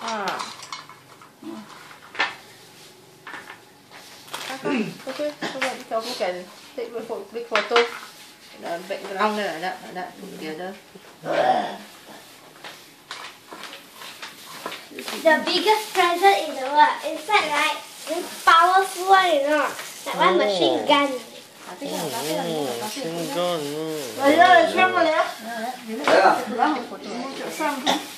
à ok các bạn cho cái cái định với phục đích vào tôi đó bệnh long này ở đó ở đó kia đó The biggest present in the world. Inside, like, this powerful one, you know, like one oh. machine gun. Oh, machine gun. Rồi, rồi, xem rồi đấy. Đấy, đấy. Đấy, đấy. Đấy, đấy. Đấy, đấy. Đấy, đấy.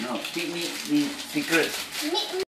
No, keep me the secret.